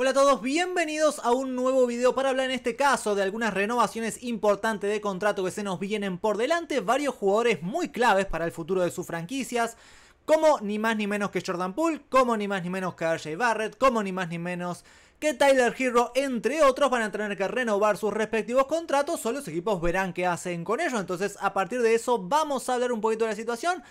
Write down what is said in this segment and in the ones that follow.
Hola a todos, bienvenidos a un nuevo video para hablar en este caso de algunas renovaciones importantes de contrato que se nos vienen por delante, varios jugadores muy claves para el futuro de sus franquicias, como ni más ni menos que Jordan Poole, como ni más ni menos que RJ Barrett, como ni más ni menos que Tyler Hero, entre otros, van a tener que renovar sus respectivos contratos, solo los equipos verán qué hacen con ellos, entonces a partir de eso vamos a hablar un poquito de la situación,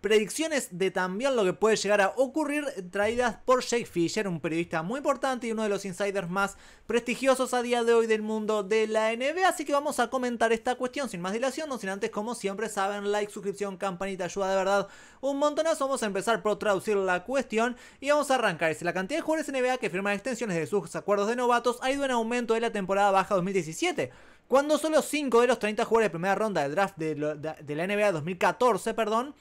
predicciones de también lo que puede llegar a ocurrir traídas por Jake Fisher, un periodista muy importante y uno de los insiders más prestigiosos a día de hoy del mundo de la NBA, así que vamos a comentar esta cuestión sin más dilación, no sin antes como siempre saben, like, suscripción, campanita, ayuda de verdad un montonazo, vamos a empezar por traducir la cuestión y vamos a arrancar, es la cantidad de jugadores NBA que firman extensiones de sus acuerdos de novatos ha ido en aumento de la temporada baja 2017, cuando solo 5 de los 30 jugadores de primera ronda del draft de, la NBA 2014, perdón,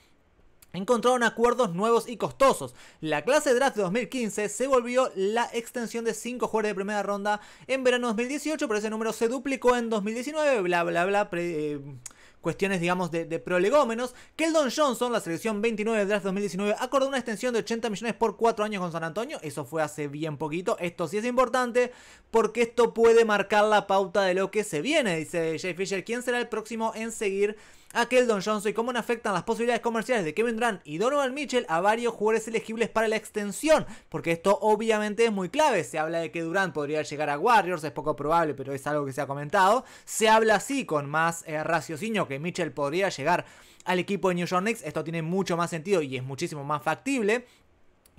encontraron acuerdos nuevos y costosos. La clase de draft de 2015 se volvió la extensión de 5 jugadores de primera ronda en verano 2018, pero ese número se duplicó en 2019, bla bla bla. Eh, cuestiones, digamos, de, de, prolegómenos. Keldon Johnson, la selección 29 de draft 2019, acordó una extensión de 80 millones por 4 años con San Antonio. Eso fue hace bien poquito. Esto sí es importante porque esto puede marcar la pauta de lo que se viene, dice Jay Fisher. ¿Quién será el próximo en seguir a Keldon Johnson y cómo afectan las posibilidades comerciales de Kevin Durant y Donovan Mitchell a varios jugadores elegibles para la extensión, porque esto obviamente es muy clave. Se habla de que Durant podría llegar a Warriors, es poco probable, pero es algo que se ha comentado. Se habla así con más eh, raciocinio que Mitchell podría llegar al equipo de New York Knicks. Esto tiene mucho más sentido y es muchísimo más factible.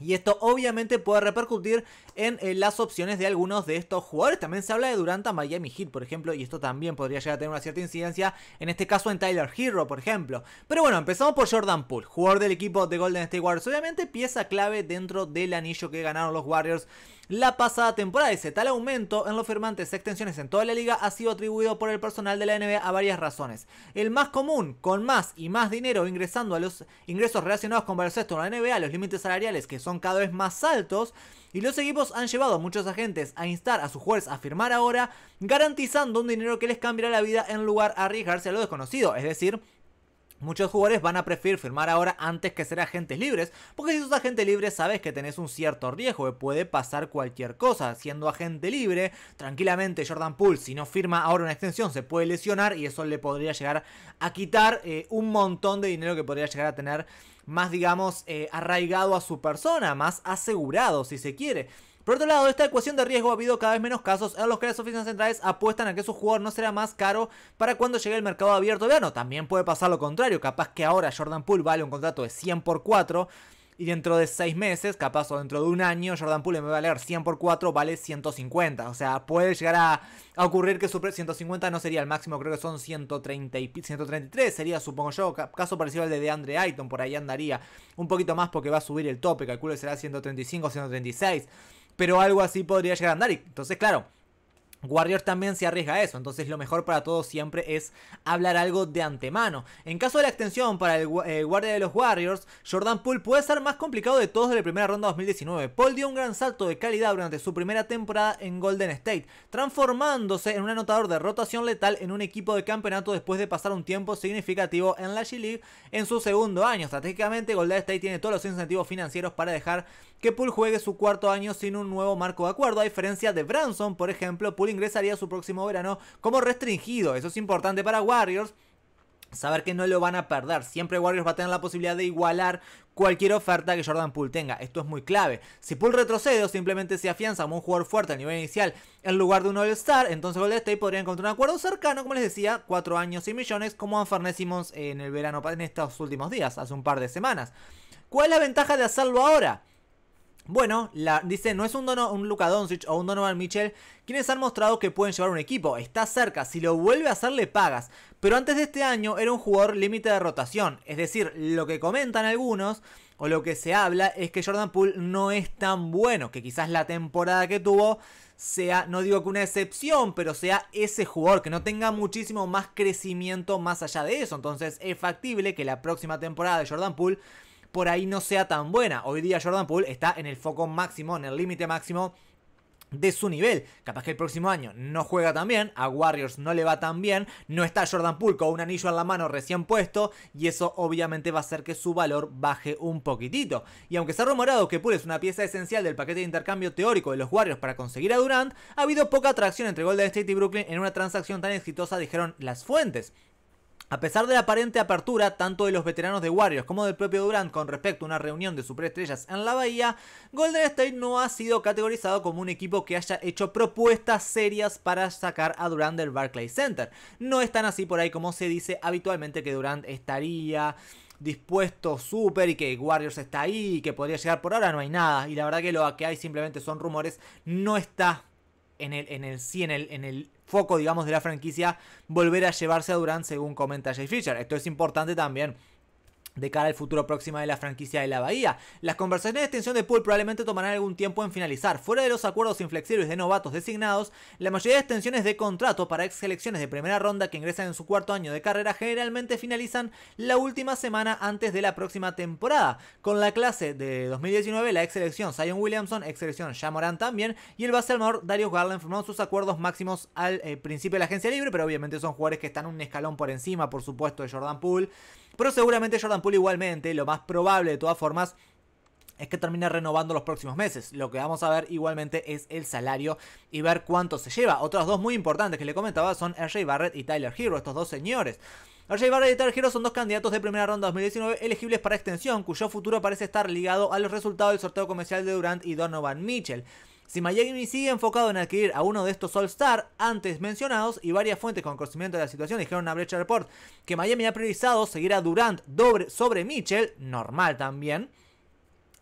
Y esto obviamente puede repercutir en, eh, las opciones de algunos de estos jugadores. También se habla de Durant a Miami Heat, por ejemplo, y esto también podría llegar a tener una cierta incidencia, en este caso en Tyler Hero, por ejemplo. Pero bueno, empezamos por Jordan Poole, jugador del equipo de Golden State Warriors. Obviamente pieza clave dentro del anillo que ganaron los Warriors la pasada temporada. Ese tal aumento en los firmantes extensiones en toda la liga ha sido atribuido por el personal de la NBA a varias razones. El más común, con más y más dinero ingresando a los ingresos relacionados con baloncesto en la NBA, los límites salariales que son cada vez más altos, y los equipos han llevado a muchos agentes a instar a sus jugadores a firmar ahora, garantizando un dinero que les cambiará la vida en lugar de arriesgarse a lo desconocido, es decir, Muchos jugadores van a preferir firmar ahora antes que ser agentes libres, porque si sos agente libre sabes que tenés un cierto riesgo, que puede pasar cualquier cosa. Siendo agente libre, tranquilamente Jordan Poole, si no firma ahora una extensión, se puede lesionar y eso le podría llegar a quitar eh, un montón de dinero que podría llegar a tener más, digamos, eh, arraigado a su persona, más asegurado si se quiere. Por otro lado, esta ecuación de riesgo ha habido cada vez menos casos en los que las oficinas centrales apuestan a que su jugador no será más caro para cuando llegue el mercado abierto verano. También puede pasar lo contrario, capaz que ahora Jordan Poole vale un contrato de 100 por 4 y dentro de 6 meses, capaz o dentro de un año, Jordan Poole me va a valer 100 por 4, vale 150. O sea, puede llegar a, ocurrir que su 150 no sería el máximo, creo que son 130 y 133, sería supongo yo, caso parecido al de DeAndre Ayton, por ahí andaría un poquito más porque va a subir el tope, calculo que será 135, 136 pero algo así podría llegar a andar. Y entonces, claro, Warriors también se arriesga a eso, entonces lo mejor para todos siempre es hablar algo de antemano. En caso de la extensión para el eh, guardia de los Warriors, Jordan Poole puede ser más complicado de todos de la primera ronda 2019. Paul dio un gran salto de calidad durante su primera temporada en Golden State, transformándose en un anotador de rotación letal en un equipo de campeonato después de pasar un tiempo significativo en la G-League en su segundo año. Estratégicamente, Golden State tiene todos los incentivos financieros para dejar que Poole juegue su cuarto año sin un nuevo marco de acuerdo, a diferencia de Branson, por ejemplo, Poole ingresaría su próximo verano como restringido. Eso es importante para Warriors. Saber que no lo van a perder. Siempre Warriors va a tener la posibilidad de igualar cualquier oferta que Jordan Poole tenga. Esto es muy clave. Si Poole retrocede o simplemente se afianza como un jugador fuerte a nivel inicial en lugar de un All-Star, entonces Golden State podría encontrar un acuerdo cercano, como les decía, 4 años y millones, como Simmons en el verano, en estos últimos días, hace un par de semanas. ¿Cuál es la ventaja de hacerlo ahora? Bueno, la, dice, no es un, dono, un Luka Doncic o un Donovan Mitchell quienes han mostrado que pueden llevar un equipo. Está cerca, si lo vuelve a hacer le pagas. Pero antes de este año era un jugador límite de rotación. Es decir, lo que comentan algunos o lo que se habla es que Jordan Poole no es tan bueno. Que quizás la temporada que tuvo sea, no digo que una excepción, pero sea ese jugador que no tenga muchísimo más crecimiento más allá de eso. Entonces es factible que la próxima temporada de Jordan Poole por ahí no sea tan buena. Hoy día Jordan Poole está en el foco máximo, en el límite máximo de su nivel. Capaz que el próximo año no juega tan bien, a Warriors no le va tan bien, no está Jordan Poole con un anillo en la mano recién puesto y eso obviamente va a hacer que su valor baje un poquitito. Y aunque se ha rumorado que Poole es una pieza esencial del paquete de intercambio teórico de los Warriors para conseguir a Durant, ha habido poca atracción entre Golden State y Brooklyn en una transacción tan exitosa, dijeron las fuentes. A pesar de la aparente apertura tanto de los veteranos de Warriors como del propio Durant con respecto a una reunión de superestrellas en la Bahía, Golden State no ha sido categorizado como un equipo que haya hecho propuestas serias para sacar a Durant del Barclays Center. No es tan así por ahí como se dice habitualmente que Durant estaría dispuesto súper y que Warriors está ahí y que podría llegar por ahora, no hay nada. Y la verdad que lo que hay simplemente son rumores, no está en el, en el sí, en el, en el foco, digamos, de la franquicia, volver a llevarse a Durant, según comenta Jay Fisher. Esto es importante también de cara al futuro próximo de la franquicia de la Bahía. Las conversaciones de extensión de pool probablemente tomarán algún tiempo en finalizar. Fuera de los acuerdos inflexibles de novatos designados, la mayoría de extensiones de contrato para ex selecciones de primera ronda que ingresan en su cuarto año de carrera generalmente finalizan la última semana antes de la próxima temporada. Con la clase de 2019, la ex selección Zion Williamson, ex selección Jamoran también, y el base armador Darius Garland firmaron sus acuerdos máximos al eh, principio de la agencia libre, pero obviamente son jugadores que están un escalón por encima, por supuesto, de Jordan Poole. Pero seguramente Jordan Poole igualmente, lo más probable de todas formas, es que termine renovando los próximos meses. Lo que vamos a ver igualmente es el salario y ver cuánto se lleva. Otros dos muy importantes que le comentaba son RJ Barrett y Tyler Hero, estos dos señores. RJ Barrett y Tyler Hero son dos candidatos de primera ronda 2019 elegibles para extensión, cuyo futuro parece estar ligado a los resultados del sorteo comercial de Durant y Donovan Mitchell. Si Miami sigue enfocado en adquirir a uno de estos All-Star antes mencionados y varias fuentes con conocimiento de la situación dijeron a Brecha Report que Miami ha priorizado seguir a Durant sobre Mitchell, normal también.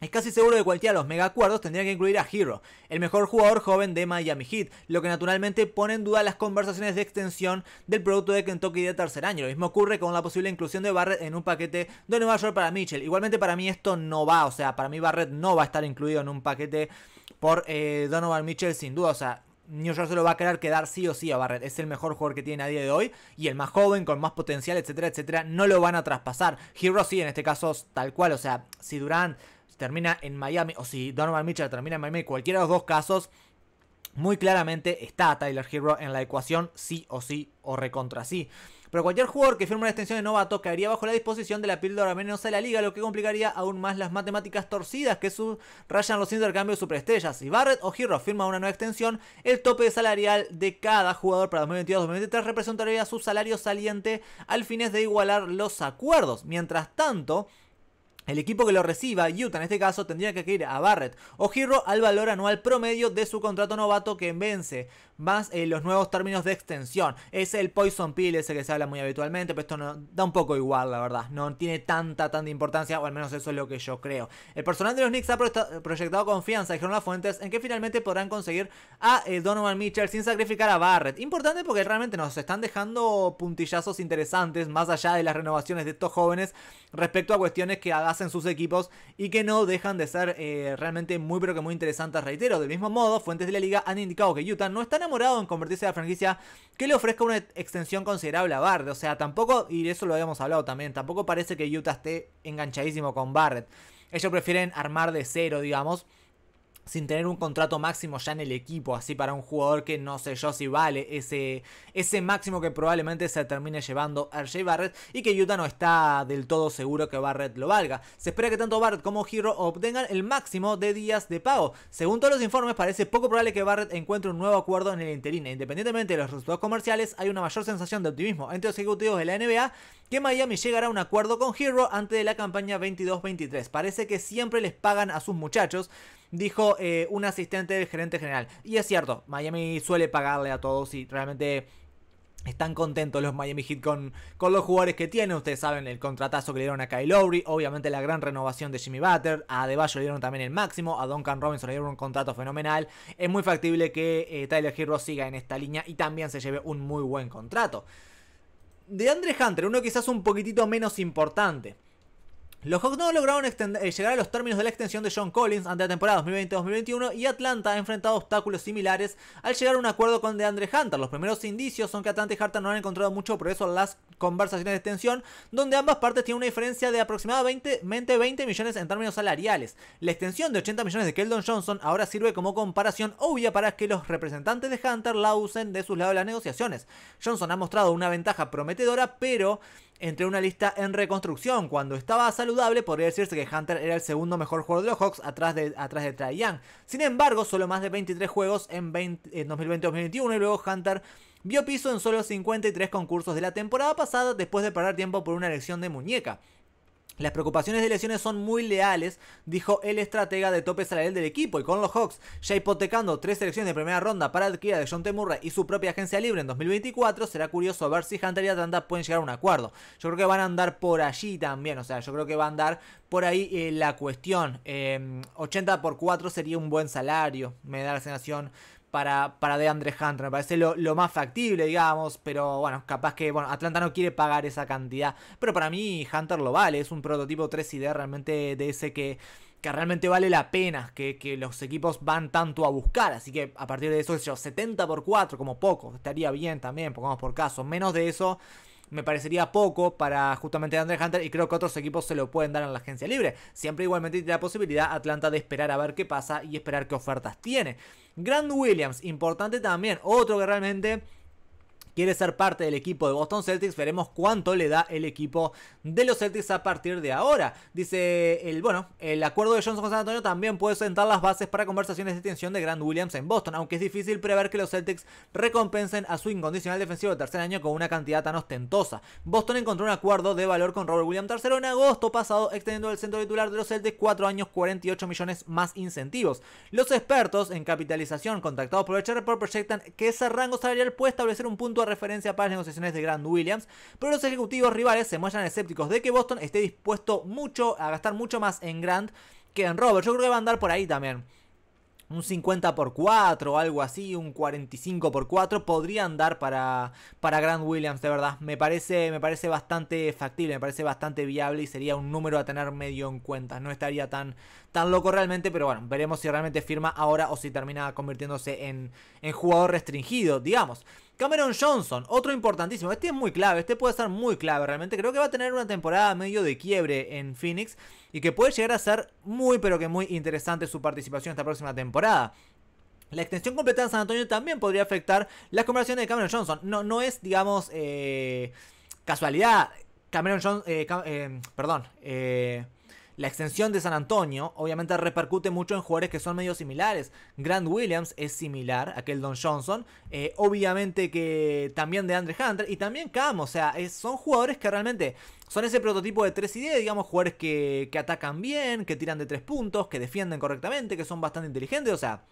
Es casi seguro que cualquiera de los mega acuerdos tendría que incluir a Hero, el mejor jugador joven de Miami Heat, lo que naturalmente pone en duda las conversaciones de extensión del producto de Kentucky de tercer año. Lo mismo ocurre con la posible inclusión de Barrett en un paquete de Nueva York para Mitchell. Igualmente para mí esto no va, o sea, para mí Barrett no va a estar incluido en un paquete por eh, Donovan Mitchell sin duda. O sea, New York se lo va a querer quedar sí o sí a Barrett. Es el mejor jugador que tiene a día de hoy. Y el más joven, con más potencial, etcétera, etcétera. No lo van a traspasar. Hero sí, en este caso, tal cual. O sea, si Durant termina en Miami o si Donovan Mitchell termina en Miami, cualquiera de los dos casos, muy claramente está Tyler Hero en la ecuación sí o sí o recontra sí. Pero cualquier jugador que firme una extensión de novato caería bajo la disposición de la píldora venenosa de la liga, lo que complicaría aún más las matemáticas torcidas que subrayan los intercambios de superestrellas. Si Barrett o Hero firma una nueva extensión, el tope salarial de cada jugador para 2022-2023 representaría su salario saliente al fines de igualar los acuerdos. Mientras tanto, el equipo que lo reciba, Utah en este caso, tendría que ir a Barrett o Hero al valor anual promedio de su contrato novato que vence, más eh, los nuevos términos de extensión. Es el Poison Pill ese que se habla muy habitualmente, pero esto no, da un poco igual, la verdad. No tiene tanta, tanta importancia, o al menos eso es lo que yo creo. El personal de los Knicks ha proyectado confianza, dijeron las fuentes, en que finalmente podrán conseguir a eh, Donovan Mitchell sin sacrificar a Barrett. Importante porque realmente nos están dejando puntillazos interesantes, más allá de las renovaciones de estos jóvenes, respecto a cuestiones que hagan en sus equipos y que no dejan de ser eh, realmente muy pero que muy interesantes, reitero. Del mismo modo, fuentes de la liga han indicado que Utah no está enamorado en convertirse en la franquicia que le ofrezca una extensión considerable a Barrett. O sea, tampoco, y de eso lo habíamos hablado también, tampoco parece que Utah esté enganchadísimo con Barrett. Ellos prefieren armar de cero, digamos sin tener un contrato máximo ya en el equipo, así para un jugador que no sé yo si vale ese, ese máximo que probablemente se termine llevando RJ Barrett y que Utah no está del todo seguro que Barrett lo valga. Se espera que tanto Barrett como Hero obtengan el máximo de días de pago. Según todos los informes, parece poco probable que Barrett encuentre un nuevo acuerdo en el interín. Independientemente de los resultados comerciales, hay una mayor sensación de optimismo entre los ejecutivos de la NBA que Miami llegará a un acuerdo con Hero antes de la campaña 22-23. Parece que siempre les pagan a sus muchachos dijo eh, un asistente del gerente general. Y es cierto, Miami suele pagarle a todos y realmente están contentos los Miami Heat con, con los jugadores que tienen. Ustedes saben el contratazo que le dieron a Kyle Lowry. Obviamente la gran renovación de Jimmy Butler. A Debajo le dieron también el máximo. A Duncan Robinson le dieron un contrato fenomenal. Es muy factible que eh, Tyler Hero siga en esta línea y también se lleve un muy buen contrato. De Andre Hunter, uno quizás un poquitito menos importante. Los Hawks no lograron eh, llegar a los términos de la extensión de John Collins ante la temporada 2020-2021 y Atlanta ha enfrentado obstáculos similares al llegar a un acuerdo con DeAndre Hunter. Los primeros indicios son que Atlanta y Hunter no han encontrado mucho progreso en las conversaciones de extensión, donde ambas partes tienen una diferencia de aproximadamente 20 millones en términos salariales. La extensión de 80 millones de Keldon Johnson ahora sirve como comparación obvia para que los representantes de Hunter la usen de sus lados de las negociaciones. Johnson ha mostrado una ventaja prometedora, pero entre una lista en reconstrucción. Cuando estaba saludable, podría decirse que Hunter era el segundo mejor jugador de los Hawks atrás de, atrás de Young. Sin embargo, solo más de 23 juegos en, en 2020-2021 y luego Hunter vio piso en solo 53 concursos de la temporada pasada después de perder tiempo por una elección de muñeca. Las preocupaciones de lesiones son muy leales, dijo el estratega de tope salarial del equipo, y con los Hawks ya hipotecando tres selecciones de primera ronda para adquirir de John T. Murray y su propia agencia libre en 2024, será curioso ver si Hunter y Atlanta pueden llegar a un acuerdo. Yo creo que van a andar por allí también, o sea, yo creo que va a andar por ahí eh, la cuestión. 80 em, por 4 sería un buen salario, me da la sensación para, para DeAndre Hunter. Me parece lo, más factible, digamos. Pero bueno, capaz que bueno, Atlanta no quiere pagar esa cantidad. Pero para mí Hunter lo vale. Es un prototipo 3D realmente de ese que, que realmente vale la pena. Que, que, los equipos van tanto a buscar. Así que a partir de eso, yo, 70 por 4 como poco. Estaría bien también, pongamos por caso. Menos de eso me parecería poco para justamente Andre Hunter y creo que otros equipos se lo pueden dar en la agencia libre. Siempre igualmente tiene la posibilidad Atlanta de esperar a ver qué pasa y esperar qué ofertas tiene. Grant Williams, importante también, otro que realmente quiere ser parte del equipo de Boston Celtics. Veremos cuánto le da el equipo de los Celtics a partir de ahora. Dice el, bueno, el acuerdo de Johnson con San Antonio también puede sentar las bases para conversaciones de extensión de Grant Williams en Boston, aunque es difícil prever que los Celtics recompensen a su incondicional defensivo de tercer año con una cantidad tan ostentosa. Boston encontró un acuerdo de valor con Robert Williams III en agosto pasado, extendiendo el centro titular de los Celtics 4 años 48 millones más incentivos. Los expertos en capitalización contactados por el Report proyectan que ese rango salarial puede establecer un punto referencia para las negociaciones de Grant Williams, pero los ejecutivos rivales se muestran escépticos de que Boston esté dispuesto mucho a gastar mucho más en Grant que en Robert. Yo creo que va a andar por ahí también un 50 por 4 o algo así, un 45 por 4 podría andar para, para Grant Williams, de verdad. Me parece, me parece bastante factible, me parece bastante viable y sería un número a tener medio en cuenta. No estaría tan, tan loco realmente, pero bueno, veremos si realmente firma ahora o si termina convirtiéndose en, en jugador restringido, digamos. Cameron Johnson, otro importantísimo. Este es muy clave, este puede ser muy clave realmente. Creo que va a tener una temporada medio de quiebre en Phoenix y que puede llegar a ser muy pero que muy interesante su participación esta próxima temporada. La extensión completa en San Antonio también podría afectar las conversaciones de Cameron Johnson. No, no es, digamos, eh, casualidad. Cameron Johnson, eh, eh, perdón, la extensión de San Antonio obviamente repercute mucho en jugadores que son medio similares. Grant Williams es similar a Keldon Johnson. Eh, obviamente que también de Andre Hunter y también Cam. O sea, son jugadores que realmente son ese prototipo de 3 y digamos, jugadores que, que atacan bien, que tiran de 3 puntos, que defienden correctamente, que son bastante inteligentes. O sea,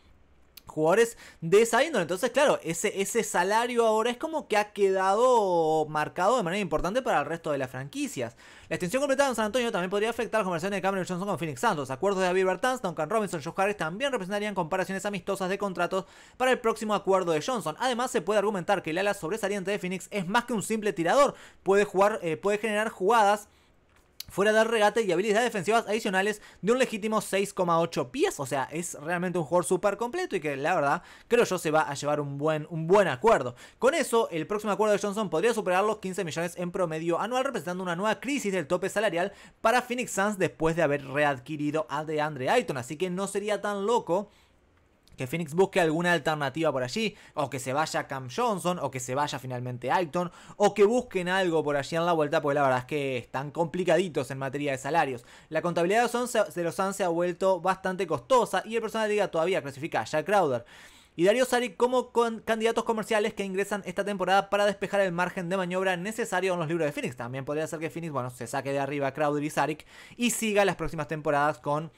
jugadores de esa índole. Entonces, claro, ese, ese salario ahora es como que ha quedado marcado de manera importante para el resto de las franquicias. La extensión completada en San Antonio también podría afectar las conversaciones de Cameron Johnson con Phoenix Santos. Acuerdos de David Bertans, Duncan Robinson, Josh Harris también representarían comparaciones amistosas de contratos para el próximo acuerdo de Johnson. Además, se puede argumentar que el ala sobresaliente de Phoenix es más que un simple tirador. Puede jugar, eh, puede generar jugadas fuera de regate y habilidades defensivas adicionales de un legítimo 6,8 pies. O sea, es realmente un jugador súper completo y que la verdad creo yo se va a llevar un buen, un buen acuerdo. Con eso, el próximo acuerdo de Johnson podría superar los 15 millones en promedio anual, representando una nueva crisis del tope salarial para Phoenix Suns después de haber readquirido a DeAndre Ayton. Así que no sería tan loco que Phoenix busque alguna alternativa por allí, o que se vaya Cam Johnson, o que se vaya finalmente Ayton, o que busquen algo por allí en la vuelta, porque la verdad es que están complicaditos en materia de salarios. La contabilidad de los Suns se ha vuelto bastante costosa y el personal de todavía clasifica a Jack Crowder y Dario Saric como con candidatos comerciales que ingresan esta temporada para despejar el margen de maniobra necesario en los libros de Phoenix. También podría ser que Phoenix, bueno, se saque de arriba a Crowder y Saric y siga las próximas temporadas con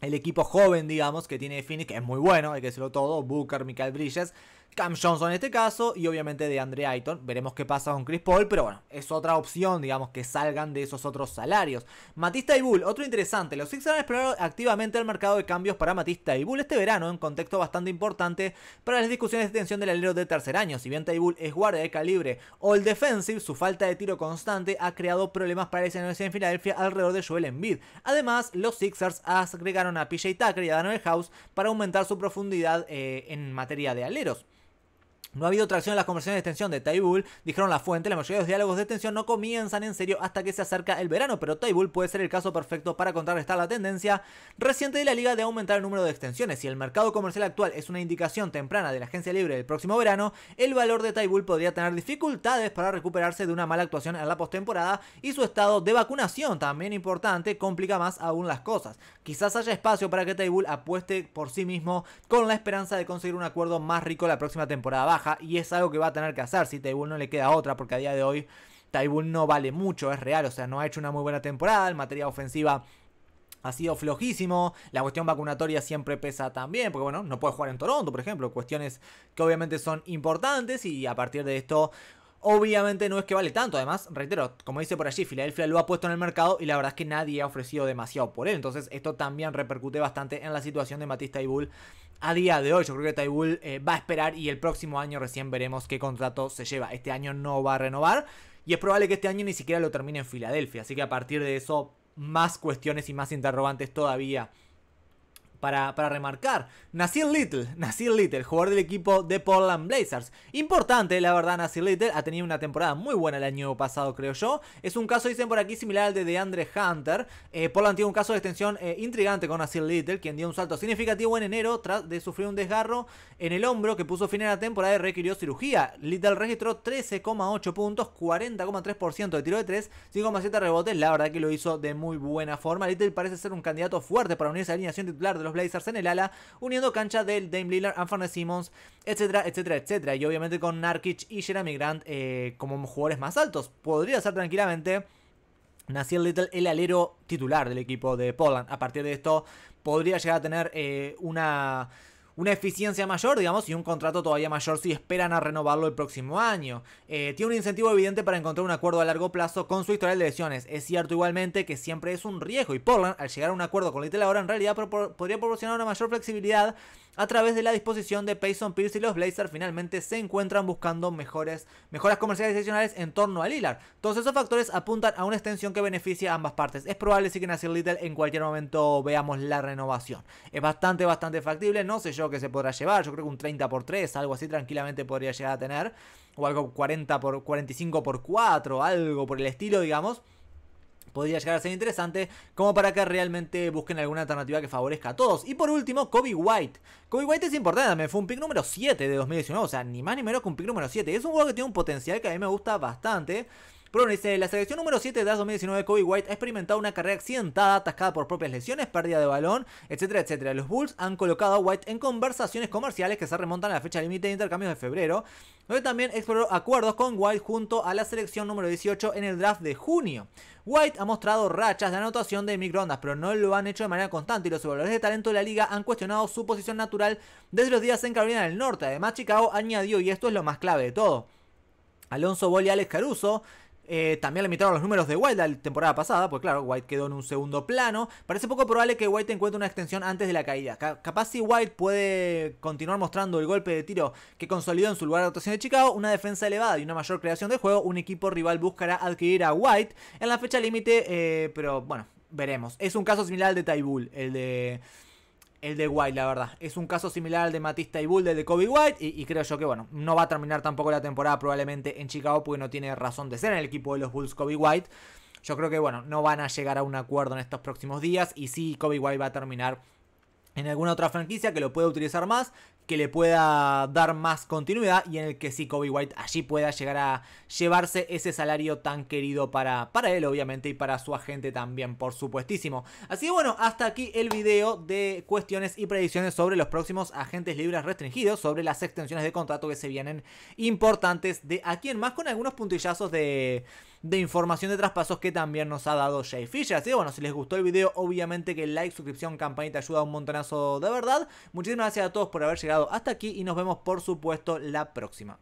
el equipo joven, digamos, que tiene Phoenix, que es muy bueno, hay que decirlo todo, Booker, Michael Bridges, Cam Johnson en este caso y obviamente de Andre Ayton. Veremos qué pasa con Chris Paul, pero bueno, es otra opción, digamos, que salgan de esos otros salarios. Matista y Bull, otro interesante. Los Sixers han explorado activamente el mercado de cambios para Matista y Bull este verano, en contexto bastante importante para las discusiones de tensión del alero de tercer año. Si bien Bull es guardia de calibre o el defensive, su falta de tiro constante ha creado problemas para esa Universidad en Filadelfia alrededor de Joel Embiid. Además, los Sixers agregaron a PJ Tucker y a Daniel House para aumentar su profundidad eh, en materia de aleros. No ha habido tracción en las conversaciones de extensión de Taibul, dijeron la fuente, la mayoría de los diálogos de extensión no comienzan en serio hasta que se acerca el verano, pero Taibul puede ser el caso perfecto para contrarrestar la tendencia reciente de la liga de aumentar el número de extensiones. Si el mercado comercial actual es una indicación temprana de la agencia libre del próximo verano, el valor de Taibul podría tener dificultades para recuperarse de una mala actuación en la postemporada y su estado de vacunación, también importante, complica más aún las cosas. Quizás haya espacio para que Taibul apueste por sí mismo con la esperanza de conseguir un acuerdo más rico la próxima temporada baja y es algo que va a tener que hacer si Taibul no le queda otra porque a día de hoy Taibul no vale mucho, es real, o sea, no ha hecho una muy buena temporada, en materia ofensiva ha sido flojísimo. La cuestión vacunatoria siempre pesa también, porque bueno, no puede jugar en Toronto, por ejemplo. Cuestiones que obviamente son importantes y a partir de esto, obviamente no es que vale tanto. Además, reitero, como dice por allí, Filadelfia lo ha puesto en el mercado y la verdad es que nadie ha ofrecido demasiado por él. Entonces, esto también repercute bastante en la situación de Matista y Bull a día de hoy. Yo creo que Taibul eh, va a esperar y el próximo año recién veremos qué contrato se lleva. Este año no va a renovar y es probable que este año ni siquiera lo termine en Filadelfia. Así que a partir de eso, más cuestiones y más interrogantes todavía para, remarcar. Nasir Little, Nasir Little, jugador del equipo de Portland Blazers. Importante, la verdad, Nasir Little ha tenido una temporada muy buena el año pasado, creo yo. Es un caso, dicen por aquí, similar al de DeAndre Hunter. Eh, Portland tiene un caso de extensión eh, intrigante con Nasir Little, quien dio un salto significativo en enero tras de sufrir un desgarro en el hombro que puso fin a la temporada y requirió cirugía. Little registró 13,8 puntos, 40,3% de tiro de 3, 5,7 rebotes. La verdad que lo hizo de muy buena forma. Little parece ser un candidato fuerte para unirse a la alineación titular de los Blazers en el ala, uniendo cancha del Dame Lillard, Anthony Simmons, etcétera, etcétera, etcétera. Y obviamente con Narkic y Jeremy Grant eh, como jugadores más altos. Podría ser tranquilamente Nasir Little el alero titular del equipo de Poland. A partir de esto podría llegar a tener eh, una una eficiencia mayor, digamos, y un contrato todavía mayor si esperan a renovarlo el próximo año. Eh, tiene un incentivo evidente para encontrar un acuerdo a largo plazo con su historial de lesiones. Es cierto igualmente que siempre es un riesgo y Portland, al llegar a un acuerdo con Little ahora, en realidad podría proporcionar una mayor flexibilidad a través de la disposición de Payson Pierce y los Blazers finalmente se encuentran buscando mejores, mejoras comerciales adicionales en torno a Lillard. Todos esos factores apuntan a una extensión que beneficia a ambas partes. Es probable sí que en Little en cualquier momento veamos la renovación. Es bastante, bastante factible. No sé yo qué se podrá llevar. Yo creo que un 30 por 3, algo así tranquilamente podría llegar a tener. O algo 40 por 45 por 4, algo por el estilo, digamos podría llegar a ser interesante como para que realmente busquen alguna alternativa que favorezca a todos. Y por último, Kobe White. Kobe White es importante, me fue un pick número 7 de 2019, o sea, ni más ni menos que un pick número 7. Es un juego que tiene un potencial que a mí me gusta bastante. Bruno dice, la selección número 7 de 2019 Kobe White ha experimentado una carrera accidentada, atascada por propias lesiones, pérdida de balón, etcétera, etcétera. Los Bulls han colocado a White en conversaciones comerciales que se remontan a la fecha límite de intercambios de febrero, donde también exploró acuerdos con White junto a la selección número 18 en el draft de junio. White ha mostrado rachas de anotación de microondas, pero no lo han hecho de manera constante y los evaluadores de talento de la liga han cuestionado su posición natural desde los días en Carolina del Norte. Además, Chicago añadió, y esto es lo más clave de todo, Alonso Bol y Alex Caruso eh, también limitaron los números de White la temporada pasada, pues claro, White quedó en un segundo plano. Parece poco probable que White encuentre una extensión antes de la caída. capaz si White puede continuar mostrando el golpe de tiro que consolidó en su lugar de actuación de Chicago, una defensa elevada y una mayor creación de juego, un equipo rival buscará adquirir a White en la fecha límite, eh, pero bueno, veremos. Es un caso similar al de Tybull, el de el de White, la verdad. Es un caso similar al de Matista y Bull, del de Kobe White. Y, creo yo que, bueno, no va a terminar tampoco la temporada probablemente en Chicago porque no tiene razón de ser en el equipo de los Bulls Kobe White. Yo creo que, bueno, no van a llegar a un acuerdo en estos próximos días. Y sí, Kobe White va a terminar en alguna otra franquicia que lo pueda utilizar más, que le pueda dar más continuidad y en el que sí Kobe White allí pueda llegar a llevarse ese salario tan querido para, para él obviamente y para su agente también por supuestísimo. Así que bueno, hasta aquí el video de cuestiones y predicciones sobre los próximos agentes libres restringidos, sobre las extensiones de contrato que se vienen importantes de aquí en más con algunos puntillazos de de información de traspasos que también nos ha dado Jay Fisher. Así que bueno, si les gustó el video, obviamente que like, suscripción, campanita ayuda un montonazo de verdad. Muchísimas gracias a todos por haber llegado hasta aquí y nos vemos por supuesto la próxima.